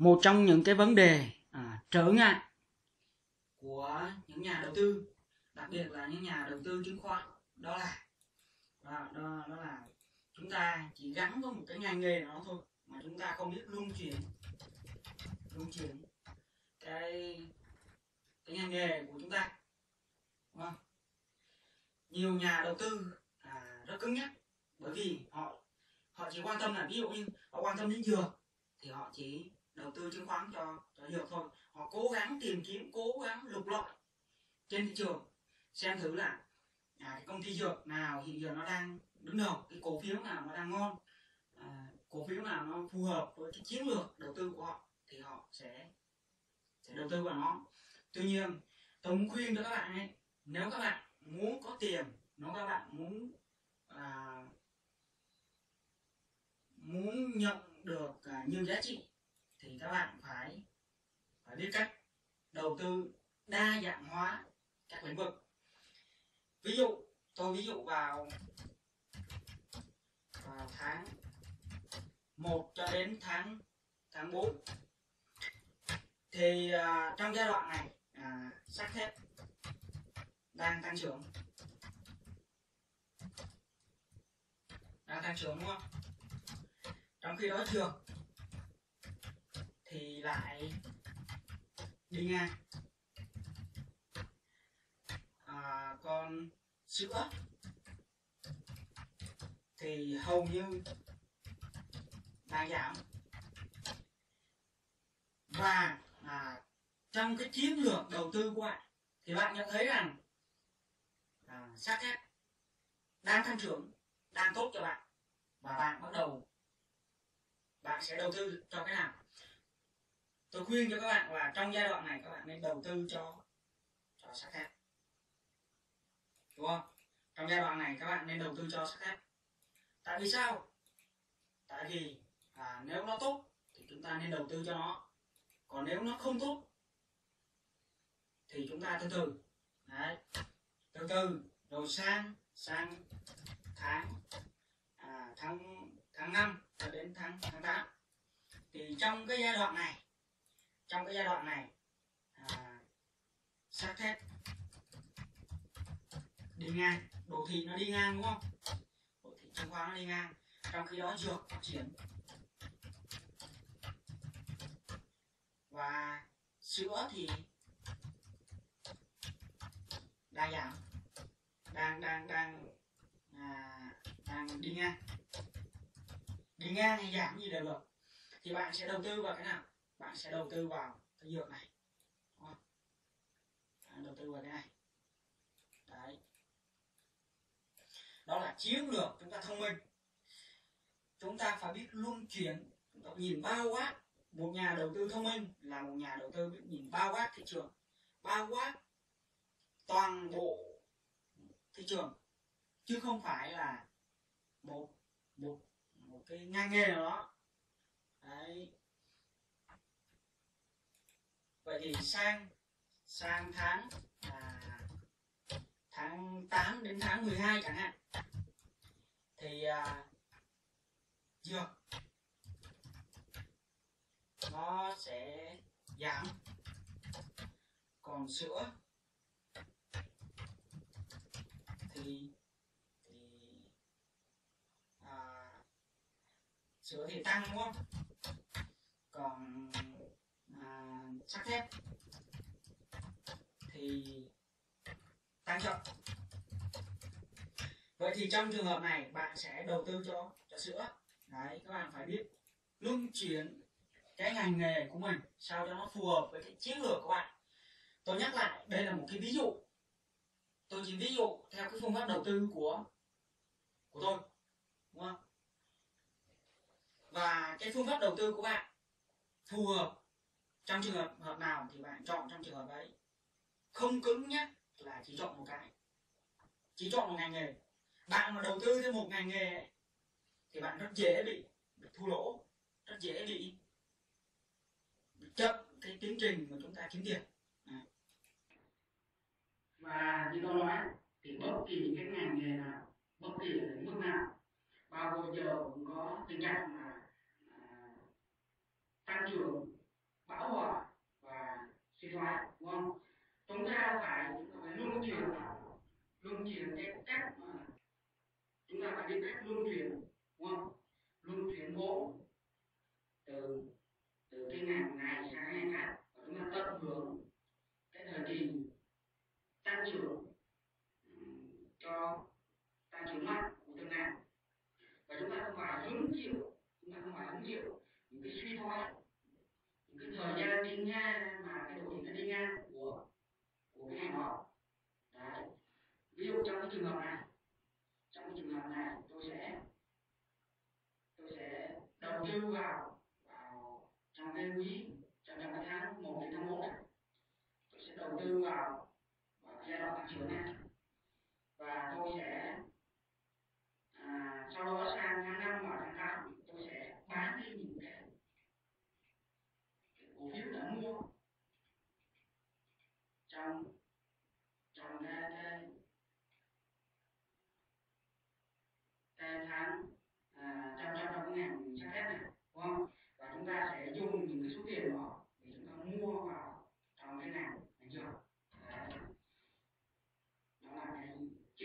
một trong những cái vấn đề à, trở ngại của những nhà đầu tư đặc biệt là những nhà đầu tư chứng khoán đó là đó, đó, đó là chúng ta chỉ gắn với một cái ngành nghề đó thôi mà chúng ta không biết luân chuyển luân chuyển cái cái ngành nghề của chúng ta đúng không? nhiều nhà đầu tư à, rất cứng nhắc bởi vì họ họ chỉ quan tâm là ví dụ như họ quan tâm đến dược thì họ chỉ đầu tư chứng khoán cho cho hiểu thôi. Họ cố gắng tìm kiếm cố gắng lục lọi trên thị trường xem thử là à, cái công ty dược nào hiện giờ nó đang đứng đầu cái cổ phiếu nào nó đang ngon à, cổ phiếu nào nó phù hợp với cái chiến lược đầu tư của họ thì họ sẽ sẽ đầu tư vào nó. Tuy nhiên tôi muốn khuyên cho các bạn ấy nếu các bạn muốn có tiền nếu các bạn muốn à, muốn nhận được à, nhiều giá trị thì các bạn phải phải biết cách đầu tư đa dạng hóa các lĩnh vực. Ví dụ tôi ví dụ vào vào tháng 1 cho đến tháng tháng 4 thì uh, trong giai đoạn này à, sắt thép đang tăng trưởng. Đang tăng trưởng đúng không? Trong khi đó trường thì lại đi ngang. À, còn sữa. Thì hầu như đang giảm và à, trong cái chiến lược đầu tư của bạn thì bạn nhận thấy rằng à, sắc thép đang tăng trưởng đang tốt cho bạn. Và bạn bắt đầu bạn sẽ đầu tư cho cái nào? Tôi khuyên cho các bạn là trong giai đoạn này các bạn nên đầu tư cho cho sắt thép. Đúng không? Trong giai đoạn này các bạn nên đầu tư cho sắt thép. Tại vì sao? Tại vì à, nếu nó tốt thì chúng ta nên đầu tư cho nó. Còn nếu nó không tốt thì chúng ta từ từ. Đấy. từ từ rồi sang sang tháng à, tháng tháng năm cho đến tháng tháng tám. Thì trong cái giai đoạn này trong cái giai đoạn này à, sắt thép đi ngang đồ thị nó đi ngang đúng không? Đồ thị chứng khoán nó đi ngang trong khi đó dược phát triển và sữa thì đang giảm đang đang đang à, đang đi ngang. Đi ngang hay giảm gì đều được thì bạn sẽ đầu tư vào cái nào? Bạn sẽ đầu tư vào cái dược này. Đúng không? Bạn đầu tư vào cái này. Đấy. Đó là chiến lược chúng ta thông minh. Chúng ta phải biết luân chuyển. Chúng ta nhìn bao quát. Một nhà đầu tư thông minh là một nhà đầu tư biết nhìn bao quát thị trường. Bao quát toàn bộ thị trường. Chứ không phải là một một một cái ngang nghề nào đó đấy vậy thì sang sang tháng à, tháng 8 đến tháng 12 chẳng hạn. Thì à, dược nó sẽ giảm. Còn sữa thì thì à, sữa thì tăng đúng không? Còn sắt thép thì tăng trọng. Vậy thì trong trường hợp này, bạn sẽ đầu tư cho cho sữa. Đấy, các bạn phải biết luân chuyển cái ngành nghề của mình sao cho nó phù hợp với cái chiến lược của bạn. Tôi nhắc lại, đây là một cái ví dụ. Tôi chỉ ví dụ theo cái phương pháp đầu tư của của tôi, đúng không? Và cái phương pháp đầu tư của bạn phù hợp trong trường hợp hợp nào thì bạn chọn trong trường hợp đấy không cứng nhất là chỉ chọn một cái. Chỉ chọn một ngành nghề. Bạn mà đầu tư thêm một ngành nghề ấy, thì bạn rất dễ bị, bị thua lỗ rất dễ bị, bị chậm cái tiến trình mà chúng ta kiếm tiền. Và như tôi nói thì bất kỳ cái ngành nghề nào bất kỳ lĩnh vực nào bao giờ cũng có tình trạng là à, tăng trưởng bão hòa và sinh hoạt đúng không chúng ta phải, phải luân chuyển luân chuyển cái cách mà chúng ta phải biết cách luân chuyển đúng không luân chuyển vốn từ từ cái ngày này sang ngày khác. Và chúng ta tận hưởng cái thời kỳ tăng trưởng đi ngang mà cái đội hình nó đi ngang của của cái hàng họ, đấy. Ví dụ trong cái trường hợp này trong cái trường hợp này tôi sẽ tôi sẽ đầu tư vào vào trong cái quý trong trong cái tháng một đến tháng 1 này tôi sẽ đầu tư vào vào giai đoạn tăng trưởng này và tôi sẽ à, sau đó sang